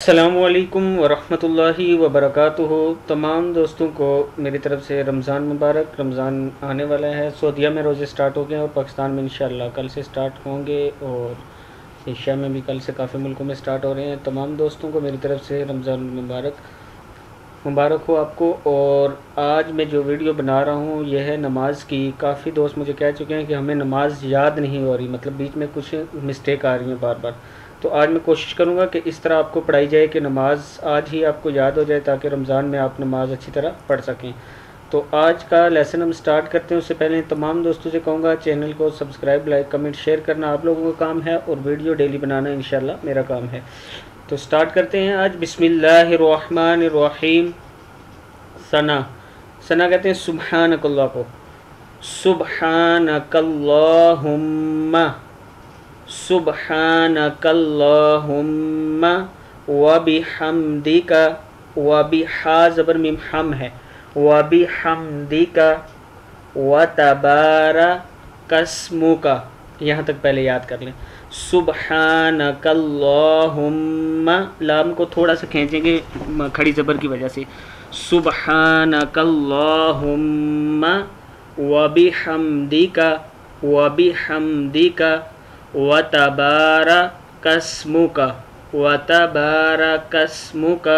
السلام علیکم ورحمۃ اللہ وبرکاتہ۔ تمام دوستوں کو میری طرف سے رمضان مبارک۔ رمضان آنے والا ہے۔ سعودیہ میں روزے سٹارٹ ہو گئے ہیں اور پاکستان میں انشاءاللہ کل سے سٹارٹ ہوں گے اور ایشیا میں بھی کل سے کافی ملکوں میں سٹارٹ ہو رہے ہیں۔ تمام دوستوں کو میری طرف سے رمضان مبارک۔ مبارک ہو آپ کو۔ اور آج میں جو ویڈیو بنا رہا ہوں، یہ ہے نماز کی۔ کافی دوست مجھے کہہ چکے ہیں کہ ہمیں نماز یاد نہیں ہو رہی۔ مطلب بیچ میں کچھ مسٹیک آ رہی ہیں بار بار۔ تو آج میں کوشش کروں گا کہ اس طرح آپ کو پڑھائی جائے کہ نماز آج ہی آپ کو یاد ہو جائے تاکہ رمضان میں آپ نماز اچھی طرح پڑھ سکیں۔ تو آج کا لیسن ہم سٹارٹ کرتے ہیں، اس سے پہلے تمام دوستوں سے کہوں گا چینل کو سبسکرائب لائک کمنٹ شیئر کرنا آپ لوگوں کا کام ہے اور ویڈیو ڈیلی بنانا انشاءاللہ میرا کام ہے۔ تو سٹارٹ کرتے ہیں آج۔ بسم اللہ الرحمن الرحیم ثنا ثنا کہتے ہیں سبحانک اللہ کو۔ سبحانک اللہم۔ سبحانک اللہم وبحمدک وبحا زبر میم حم ہے۔ وبحمدک وتبارک اسمک۔ یہاں تک پہلے یاد کر لیں۔ سبحانک اللہم لام کو تھوڑا سا کھینچیں گے کھڑی زبر کی وجہ سے۔ سبحانک اللہم وبحمدک وبحمدک وتبارک اسمک وتبارک اسمک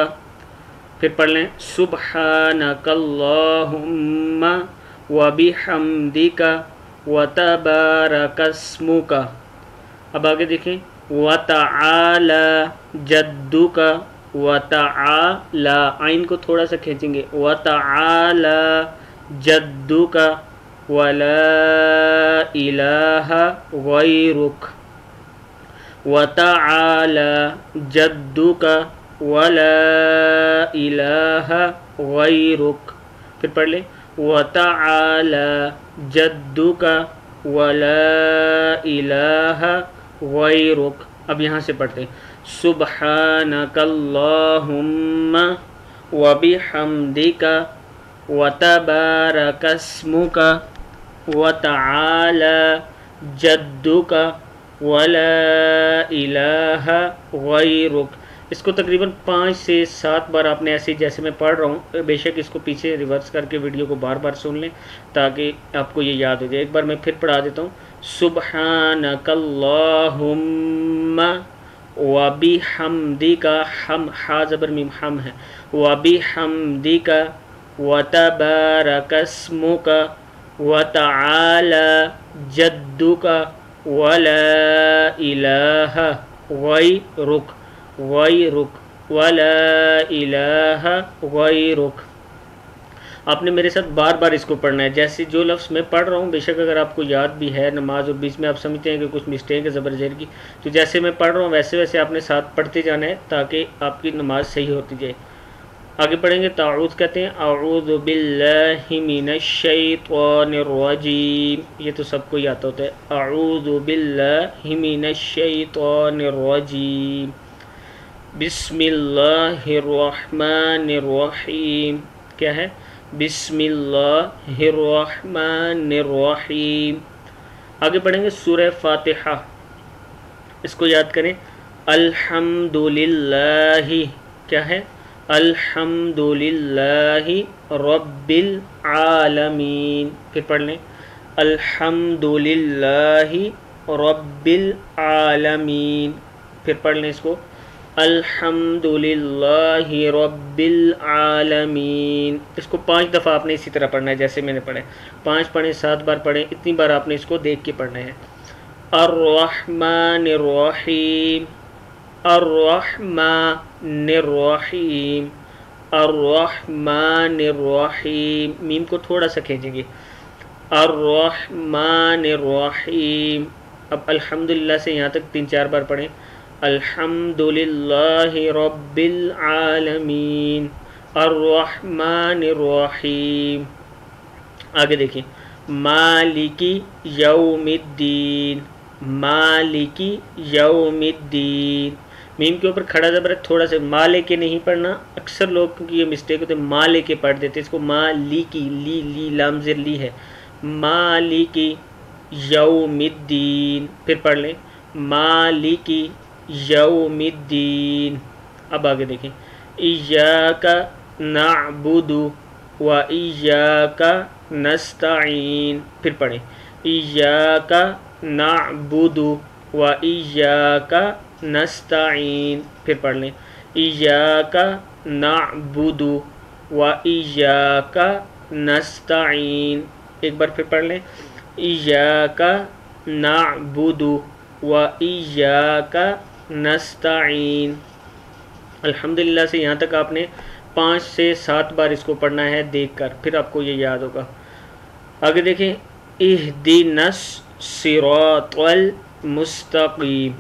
پھر پڑھ لیں سبحانک اللہم وبحمدک وتبارک اسمک اب آگے دیکھیں وتعالی جدک وتعالی عین کو تھوڑا سا کھینچیں گے وتعالی جدک ولا الہ غیرک وتعالی جدک ولا الہ غیرک پھر پڑھ لیں وتعالی جدک ولا الہ غیرک اب یہاں سے پڑھتے ہیں سبحانک اللہم وبحمدک وتبارک اسمک وتعالی جدک ولا الہ غیرک اس کو تقریباً پانچ سے سات بار آپ نے ایسے جیسے میں پڑھ رہا ہوں۔ بے شک اس کو پیچھے ریورس کر کے ویڈیو کو بار بار سن لیں تاکہ آپ کو یہ یاد ہو جائے۔ ایک بار میں پھر پڑھا دیتا ہوں۔ سبحانک اللہم وبحمدک ہم، ہا زبر میم، ہم ہے۔ وبحمدک وتبارک اسمک وتعالی جدک ولا الہ غیرک غیرک ولا الہ غیرک آپ نے میرے ساتھ بار بار اس کو پڑھنا ہے۔ جیسے جو لفظ میں پڑھ رہا ہوں، بے شک اگر آپ کو یاد بھی ہے، نماز اور بیچ میں آپ سمجھتے ہیں کہ کچھ مسٹیک ہے زبر زیر کی، تو جیسے میں پڑھ رہا ہوں، ویسے ویسے آپ نے ساتھ پڑھتے جانا ہے تاکہ آپ کی نماز صحیح ہوتی جائے۔ آگے پڑھیں گے، تعوذ کہتے ہیں، اعوذ باللہ من الشیطان الرجیم۔ یہ تو سب کو ہی آتا ہوتا ہے، اعوذ باللہ من الشیطان الرجیم۔ بسم اللہ الرحمن الرحیم۔ کیا ہے؟ بسم اللہ الرحمن الرحیم۔ آگے پڑھیں گے، سورہ فاتحہ۔ اس کو یاد کریں الحمد کیا ہے؟ الحمد للہ رب العالمین پھر پڑھ لیں۔ الحمد للہ رب العالمین پھر پڑھ لیں اس کو۔ الحمد للہ رب العالمین اس کو پانچ دفعہ آپ نے اسی طرح پڑھنا ہے جیسے میں نے پڑھے۔ پانچ پڑھیں، سات بار پڑھیں، اتنی بار آپ نے اس کو دیکھ کے پڑھنا ہے۔ الرحمن الرحیم۔ الرحمن الرحیم الرحمن الرحیم میم کو تھوڑا سا کھینچیں گے. الرحمن الرحیم اب الحمدللہ سے یہاں تک تین چار بار پڑھیں. الحمد للہ رب العالمین الرحمن الرحیم آگے دیکھیں. مالکی یوم الدین. مالکی یوم الدین. میم کے اوپر کھڑا زبر تھوڑا سا ماں لے کے نہیں پڑھنا۔ اکثر لوگ، کیونکہ یہ مسٹیک ہوتے ہیں ماں لے کے پڑھ دیتے اس کو ماں لی کی، لی لی، لام زر، لی ہے۔ مالکی یوم الدین، پھر پڑھ لیں۔ مالکی یوم الدین۔ اب آگے دیکھیں۔ ایاک نعبد و ایاک نستعین۔ پھر پڑھیں۔ ایاک نعبد و ایاک نستعین۔ پھر پڑھ لیں۔ ایاک نعبد و ایاک نستعین۔ ایک بار پھر پڑھ لیں۔ ایاک نعبد و ایاک نستعین۔ الحمدللہ سے یہاں تک آپ نے پانچ سے سات بار اس کو پڑھنا ہے دیکھ کر۔ پھر آپ کو یہ یاد ہوگا۔ آگے دیکھیں۔ اہدنس صراط المستقیم۔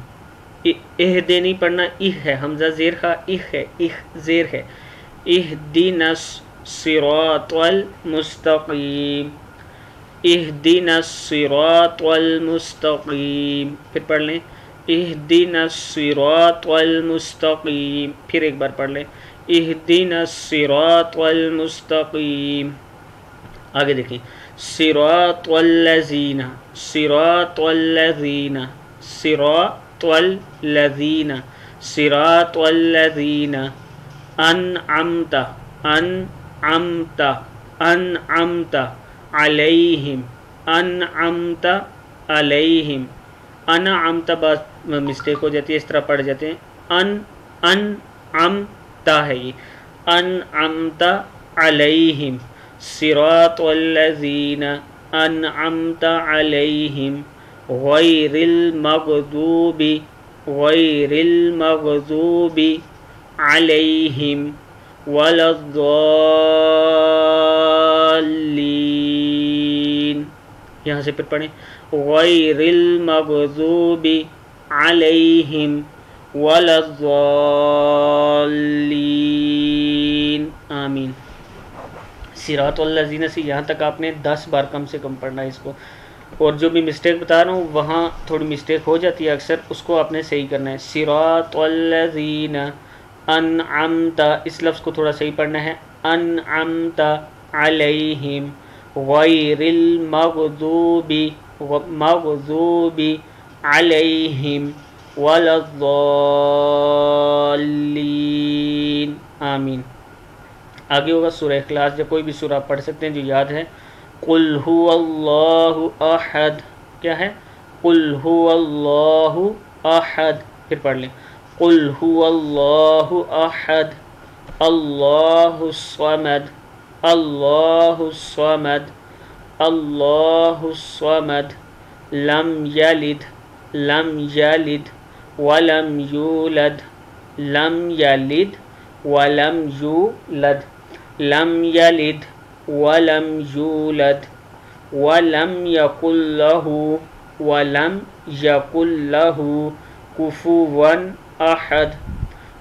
اہد نہیں پڑھنا اہ ہے، حمزہ زیر خواہ اہ ہے، اہ زیر ہے۔ اہدنس صراط المستقیم۔ اہدنا الصراط المستقیم۔ پھر پڑھ لیں۔ اہدنا الصراط المستقیم۔ پھر ایک بار پڑھ لیں۔ اہدنا الصراط المستقیم۔ آگے دیکھیں۔ صراط والذین صراط والذین صراط والذین صراط والذین انعمت انعمت انعمت علیہم انعمت علیہم انعمت بات مسٹیک ہو جاتی ہے، اس طرح پڑھ جاتے ہیں۔ ان ان امتا ہے یہ۔ انعمت علیہم صراط والذین انعمت علیہم غیر المغضوب غیر المغضوب علیہم ولضالین یہاں سے پھر پڑھیں۔ غیر المغضوب علیہم ولضالین آمین۔ سیرات والذین سے یہاں تک آپ نے دس بار کم سے کم پڑھنا ہے اس کو۔ اور جو بھی مسٹیک بتا رہا ہوں، وہاں تھوڑی مسٹیک ہو جاتی ہے۔ اکثر اس کو آپ نے صحیح کرنا ہے۔ سیرات والذین انعمت، اس لفظ کو تھوڑا صحیح پڑھنا ہے۔ انعمت علیہم غیر المغضوب، مغضوب علیہم ولضالین آمین۔ آگے ہوگا سورہ اخلاص۔ یا کوئی بھی سورہ آپ پڑھ سکتے ہیں، جو یاد ہے۔ قل هو الله احد. کیا ہے قل هو الله احد. پھر پڑھ لیں قل هو الله احد. الله الصمد. الله الصمد. الله الصمد. لم يلد. لم يلد. ولم يولد. لم يلد. ولم يولد. لم يلد. ولم يولد ولم يقل له ولم يقل له كفوا أحد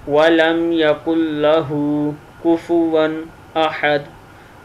ولم يقل له كفوا أحد.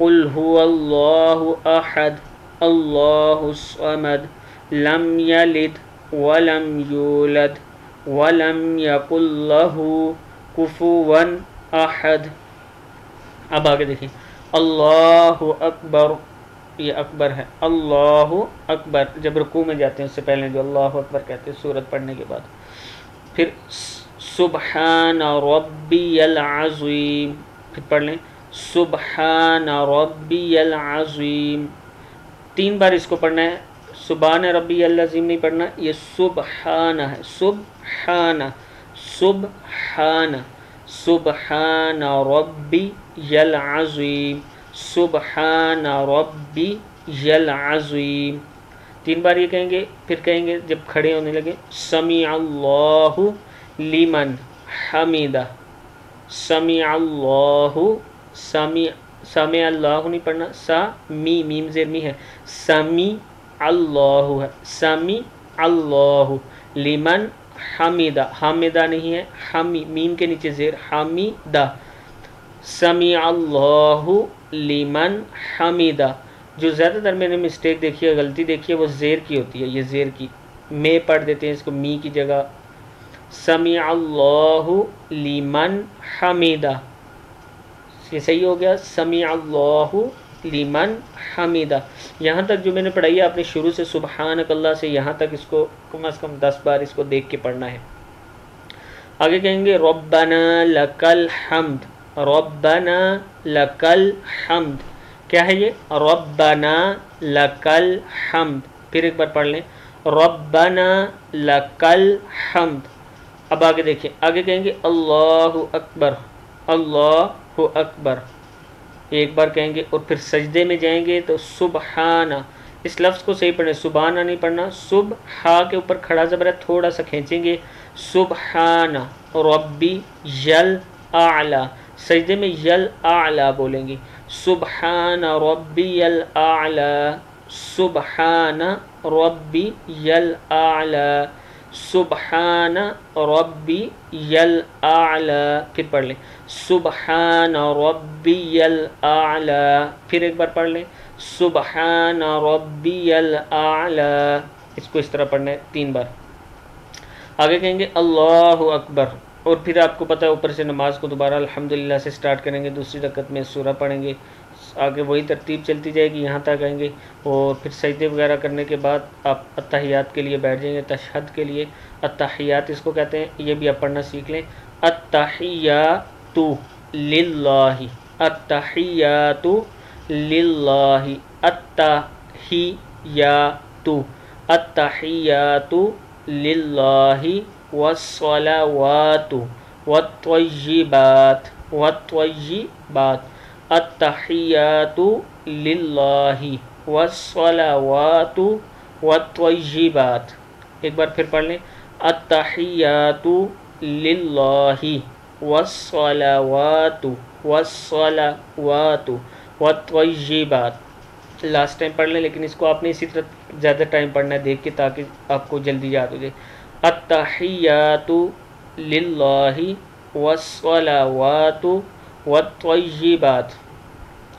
قل هو الله أحد. الله الصمد. لم يلد ولم يولد ولم يقل له كفوا أحد. اب آگے دیکھیں۔ اللہ اکبر، یہ اکبر ہے۔ اللہ اکبر، جب رکوع میں جاتے ہیں اس سے پہلے جو اللہ اکبر کہتے ہیں، سورت پڑھنے کے بعد۔ پھر سبحان ربی العظیم، پھر پڑھ لیں۔ سبحان ربی العظیم۔ تین بار اس کو پڑھنا ہے۔ سبحان ربی العظیم نہیں پڑھنا، یہ سبحان ہے۔ سبحان سبحان سبحان ربی یلعظیم، سبحان ربی یلعظیم۔ تین بار یہ کہیں گے، پھر کہیں گے جب کھڑے ہونے لگے سمیع اللہ لیمن حمیدہ۔ سمیع اللہ سمیع سمیع اللہ نہیں پڑھنا، سا، می، میم زیر می ہے۔ سمیع اللہ ہے سمیع اللہ لیمن حمیدہ حامدہ نہیں ہے، حمی، میم کے نیچے زیر، حمیدہ۔ سمیع اللہ لیمن حمیدہ جو زیادہ تر میں نے مسٹیک دیکھی ہے، غلطی دیکھی ہے، وہ زیر کی ہوتی ہے، یہ زیر کی۔ میں پڑھ دیتے ہیں اس کو، می کی جگہ۔ سمیع اللہ لیمن حمیدہ یہ صحیح ہو گیا۔ سمیع اللہ لیمن حمیدہ یہاں تک جو میں نے پڑھائی ہے آپ نے شروع سے سبحانک اللہ سے یہاں تک اس کو کم از کم دس بار اس کو دیکھ کے پڑھنا ہے۔ آگے کہیں گے، ربنا لکل حمد ربنا لکل حمد۔ کیا ہے یہ؟ ربنا لکل حمد۔ پھر ایک بار پڑھ لیں۔ ربنا لکل حمد۔ اب آگے دیکھیں۔ آگے کہیں گے اللہ اکبر۔ اللہ اکبر۔ ایک بار کہیں گے اور پھر سجدے میں جائیں گے تو سبحانہ۔ اس لفظ کو صحیح پڑھیں۔ سبحانہ نہیں پڑھنا۔ صبح کے اوپر کھڑا زبر ہے، تھوڑا سا کھینچیں گے۔ سبحانہ۔ ربی یل اعلی۔ سجدے میں یل اعلی بولیں گے سبحان ربی یل اعلی، سبحان ربی یل اعلی، سبحان ربی یل اعلی، پھر پڑھ لیں۔ سبحان ربی یل اعلی، پھر ایک بار پڑھ لیں۔ سبحان ربی الاعلی اس کو اس طرح پڑھنا ہے، تین بار۔ آگے کہیں گے، اللہ اکبر۔ اور پھر آپ کو پتہ ہے اوپر سے نماز کو دوبارہ الحمدللہ سے سٹارٹ کریں گے، دوسری رکعت میں سورہ پڑھیں گے، آگے وہی ترتیب چلتی جائے گی، یہاں تک آئیں گے اور پھر سجدے وغیرہ کرنے کے بعد آپ اتحیات کے لیے بیٹھ جائیں گے، تشہد کے لیے۔ اتحیات اس کو کہتے ہیں، یہ بھی آپ پڑھنا سیکھ لیں۔ اتحیات للہ اتحیات للہ، التحیات التحیات للہ۔ والصلوات والطیبات والطیبات التحیات للہ والصلوات والطیبات ایک بار پھر پڑھ لیں. التحیات للہ والصلوات والصلوات والطیبات لاسٹ ٹائم پڑھ لیں، لیکن اس کو آپ نے اسی طرح زیادہ ٹائم پڑھنا ہے دیکھ کے تاکہ آپ کو جلدی یاد ہو جائے. التحيات لله والصلوات والطيبات.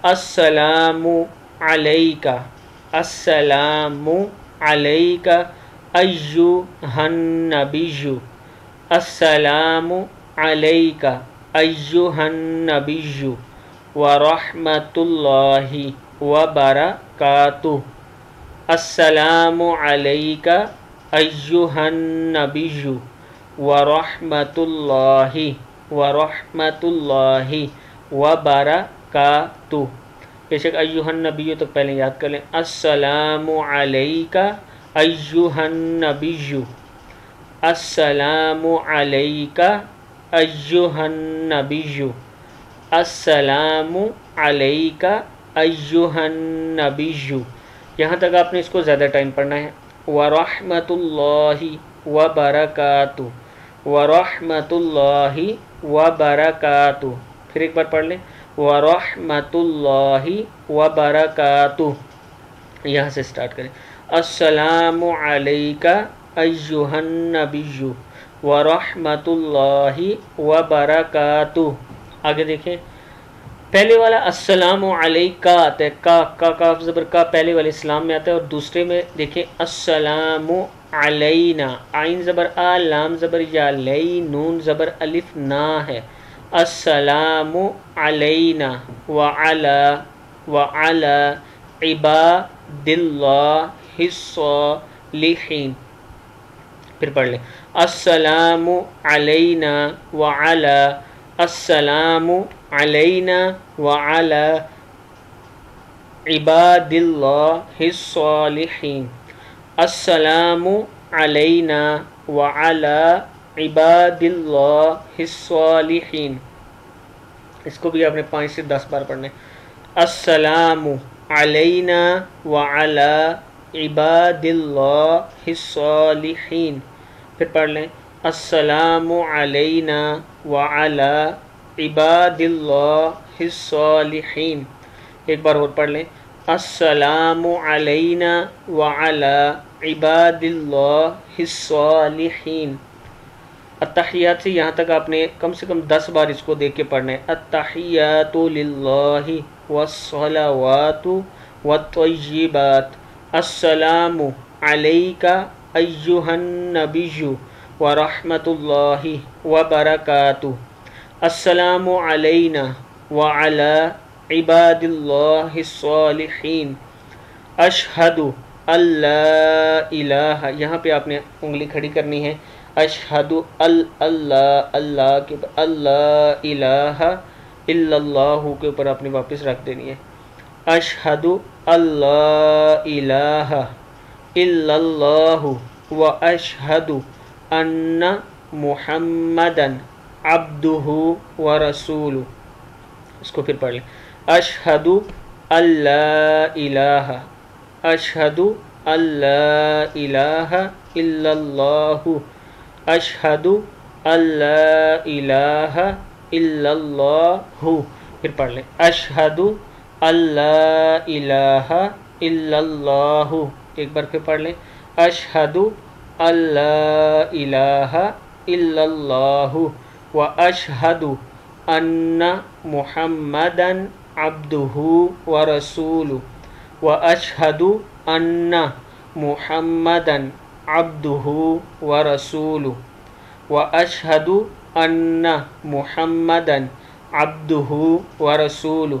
السلام عليك السلام عليك أيها النبي السلام عليك أيها النبي ورحمة الله وبركاته السلام عليك ایوہ النبیجو ورحمت اللہ ورحمت اللہ وبرکاتہ بے شک ایوہ النبیو تک پہلے یاد کر لیں. السلام علیکہ ایوہ النبیو السلام علیکہ ایوہ النبیو السلام علیکہ ایوہ النبیو یہاں تک آپ نے اس کو زیادہ ٹائم پڑھنا ہے۔ ورحمت اللہ وبرکاتہ ورحمت اللہ وبرکاتہ۔ پھر ایک بار پڑھ لیں ورحمت اللہ وبرکاتہ۔ یہاں سے سٹارٹ کریں۔ السلام علیکہ ایوہ النبیو ورحمت اللہ وبرکاتہ۔ آگے دیکھیں۔ پہلے والا السلام علیکہ آتا ہے، کا کا کاف زبر، کا پہلے والے اسلام میں آتا ہے اور دوسرے میں دیکھیں السلام علینا عین زبر آ، لام زبر یا لئی، نون زبر الف، نا ہے۔ السلام علینا، وعلا وعلا عباد اللہ الصالحین پھر پڑھ لیں۔ السلام علینا، وعلا، السلام علینا وعلا عباد اللہ الصالحین۔ السلام علینا وعلا عباد اللہ الصالحین۔ اس کو بھی آپ نے پانچ سے دس بار پڑھنے السلام علینا وعلا عباد اللہ الصالحین۔ پھر پڑھ لیں۔ السلام علینا وعلا عباد اللہ الصالحین۔ ایک بار اور پڑھ لیں۔ السلام علینا وعلا عباد اللہ الصالحین۔ اتحیات سے یہاں تک آپ نے کم سے کم دس بار اس کو دیکھ کے پڑھنا ہے۔ اتحیات للہ والصلوات والطیبات۔ السلام علیکہ ایوہ النبیو ورحمت اللہ وبرکاتہ السلام علینا وعلا عباد اللہ الصالحین۔ اشہد اللہ الہ۔ یہاں پہ آپ نے انگلی کھڑی کرنی ہے۔ اشہد اللہ اللہ کے اوپر۔ اللہ الہ الا اللہ کے اوپر آپ نے واپس رکھ دینی ہے۔ اشہد اللہ الہ الا اللہ۔ و اشہد ان محمدن۔ عبدہ و رسول اس کو پھر پڑھ لیں۔ اشہد اللہ الہ اشہد اللہ الہ الا اللہ۔ اشہد اللہ الہ الا اللہ۔ پھر پڑھ لیں۔ اشہد اللہ الہ الا اللہ۔ ایک بار پھر پڑھ لیں۔ اشہد اللہ الہ الا اللہ۔ وأشهد أن محمدا عبده ورسوله. وأشهد أن محمدا عبده ورسوله. وأشهد أن محمدا عبده ورسوله.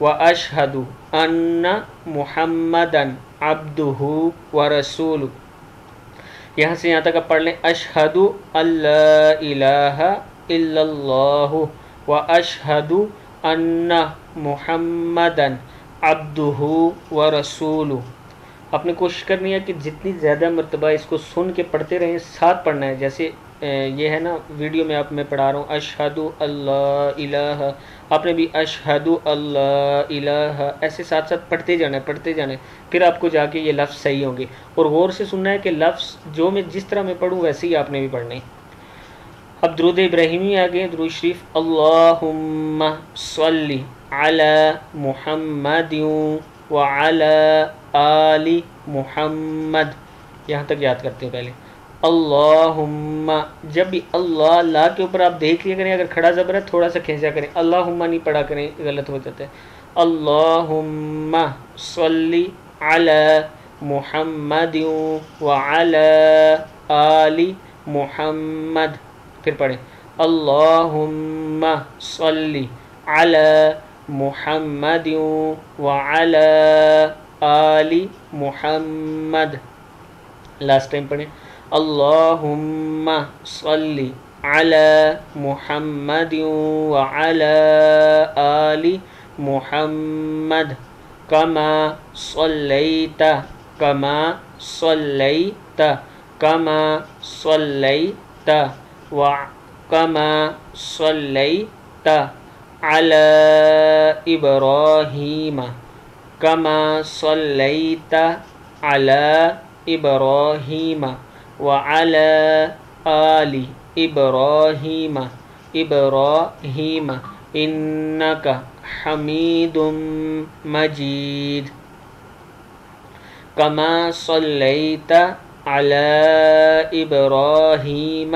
وأشهد أن محمدا عبده ورسوله. یہاں سے یہاں تک اب پڑھ لیں۔ اشہد اللہ الہ الا اللہ و اشہد ان محمدن عبدہ و رسول آپ نے کوشش کرنی ہے کہ جتنی زیادہ مرتبہ اس کو سن کے پڑھتے رہیں، ساتھ پڑھنا ہے۔ جیسے یہ ہے نا، ویڈیو میں آپ، میں پڑھا رہا ہوں۔ اشہد اللہ الہ آپ نے بھی اشہد اللہ الہ، ایسے ساتھ ساتھ پڑھتے جانا ہے، پڑھتے جانا ہے۔ پھر آپ کو جا کے یہ لفظ صحیح ہوں گے۔ اور غور سے سننا ہے کہ لفظ جو میں جس طرح میں پڑھوں، ویسے ہی آپ نے بھی پڑھنا ہے۔ اب درود ابراہیمی آگے، درود شریف۔ اللہم صلی علی محمد وعلی آل محمد۔ یہاں تک یاد کرتے ہیں پہلے۔ اللہم، جب بھی اللہ اللہ کے اوپر آپ دیکھ لیا کریں، اگر کھڑا زبر ہے، تھوڑا سا کھینچا کریں۔ اللہم نہیں پڑھا کریں، غلط ہو جاتا ہے۔ اللہم، صلی علی محمد وعلی آل محمد۔ پھر پڑھیں۔ اللہم، صلی علی محمد وعلی آل محمد۔ لاسٹ ٹائم پڑھیں۔ اللهم صل على محمد وعلى آل محمد كما صليت كما صليت كما صليت وكما صليت على إبراهيم كما صليت على إبراهيم. وعلى آل إبراهيم. إبراهيم إنك حميد مجيد. كما صليت على إبراهيم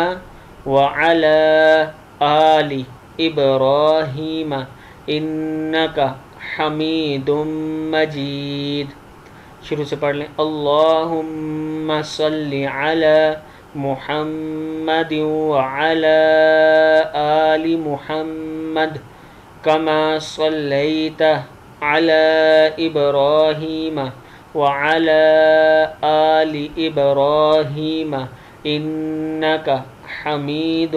وعلى آل إبراهيم إنك حميد مجيد. شروع سے پڑھ لیں اللہم صلی علی محمد وعلى آل محمد كما صليت على إبراهيم وعلى آل إبراهيم إنك حميد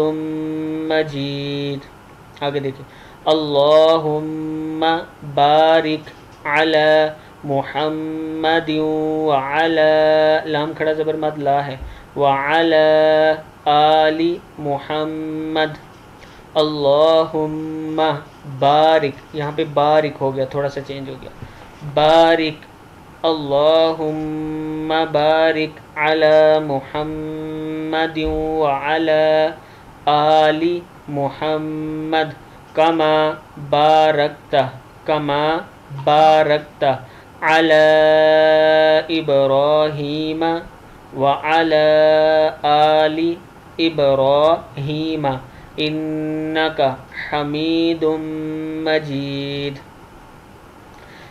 مجيد. آگے دیکھیں. اللهم بارك على محمد وعلى، لام کھڑا زبر مد، لا ہے۔ وعلى آل محمد۔ اللہم بارک۔ یہاں پہ بارک ہو گیا، تھوڑا سا چینج ہو گیا۔ بارک، اللہم بارک علی محمد وعلى آل محمد۔ کما بارکتا کما بارکتا على إبراهيم وعلى آل إبراهيم إنك حميد مجيد.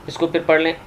اس کو پھر پڑھ لیں.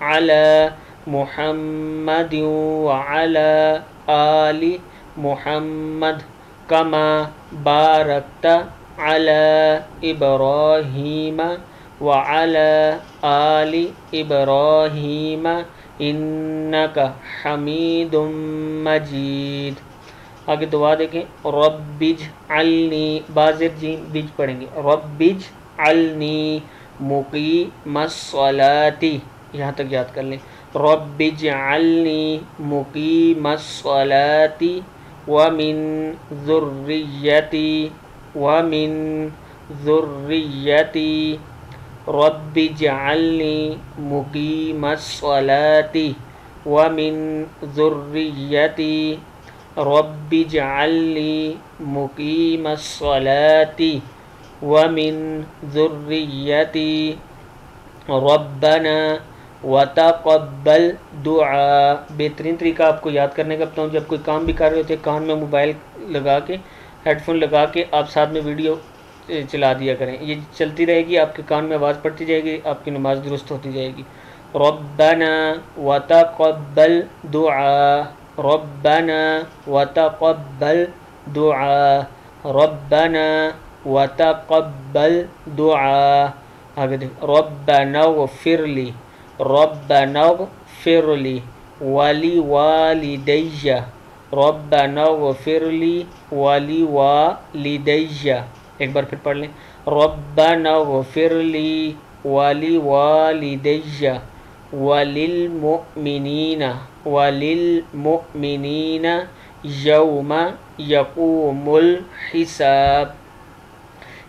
على محمد وعلى آل محمد كما باركت على إبراهيم وعلى آل إبراهيم انکا حمید مجید آگے دعا دیکھیں۔ ربج علنی بازر جی بج پڑھیں گے۔ ربج علنی مقیم الصلاتی یہاں تک یاد کر لیں۔ ربج علنی مقیم الصلاتی ومن ذریتی ومن ذریتی۔ رب جعلنی مقیم الصلاة ومن ذریتی رب جعلنی مقیم الصلاة ومن ذریتی ربنا وتقبل دعا۔ بہترین طریقہ آپ کو یاد کرنے کا بتاؤں، جب کوئی کام بھی کر رہے ہوتے کان میں موبائل لگا کے، ہیڈ فون لگا کے، آپ ساتھ میں ویڈیو چلا دیا کریں۔ یہ چلتی رہے گی، آپ کے کان میں آواز پڑتی جائے گی، آپ کی نماز درست ہوتی جائے گی۔ ربنا وتقبل دعا، ربنا وتقبل دعا، ربنا وتقبل دعا۔ آگے دیکھ، ربنا اغفر لی ربنا اغفر لی ولی والدیہ ربنا اغفر لی ولی والدیہ ایک بار پھر پڑھ لیں۔ ربنا اغفر لی ولی والدیہ وللمؤمنین وللمؤمنین یوم یقوم الحساب۔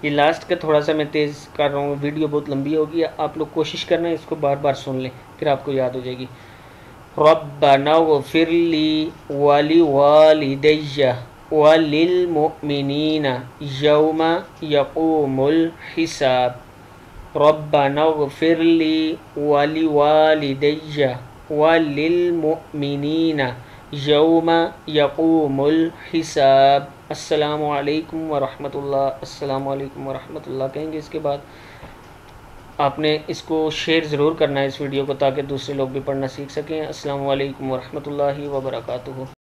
یہ لاسٹ کا تھوڑا سا میں تیز کر رہا ہوں ویڈیو بہت لمبی ہوگی، آپ لوگ کوشش کرنا، اس کو بار بار سن لیں، پھر آپ کو یاد ہو جائے گی۔ ربنا اغفر لی ولی والدیہ وللمؤمنین یوم یقوم الحساب. ربنا اغفر لی ولی والدیہ وللمؤمنین یوم یقوم الحساب. السلام علیکم ورحمۃ اللہ السلام علیکم ورحمۃ اللہ کہیں گے اس کے بعد آپ نے اس کو شیئر ضرور کرنا ہے اس ویڈیو کو تاکہ دوسرے لوگ بھی پڑھنا سیکھ سکیں. السلام علیکم ورحمۃ اللہ وبرکاتہ